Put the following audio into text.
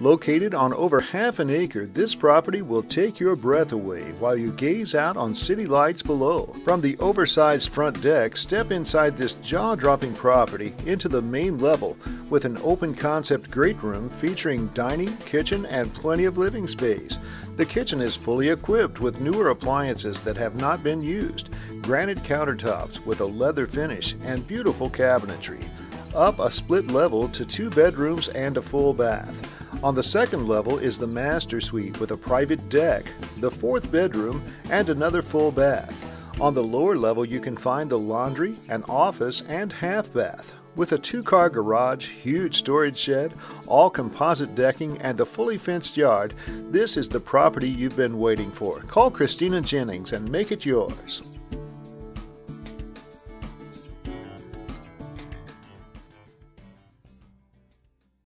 Located on over half an acre, this property will take your breath away while you gaze out on city lights below. From the oversized front deck, step inside this jaw dropping property into the main level with an open concept great room featuring dining, kitchen, and plenty of living space. The kitchen is fully equipped with newer appliances that have not been used, granite countertops with a leather finish, and beautiful cabinetry. Up a split level to two bedrooms and a full bath. On the second level is the master suite with a private deck, the fourth bedroom, and another full bath. On the lower level, you can find the laundry, an office, and half bath. With a two car garage, huge storage shed, all composite decking, and a fully fenced yard, this is the property you've been waiting for. Call Kristina Jennings and make it yours.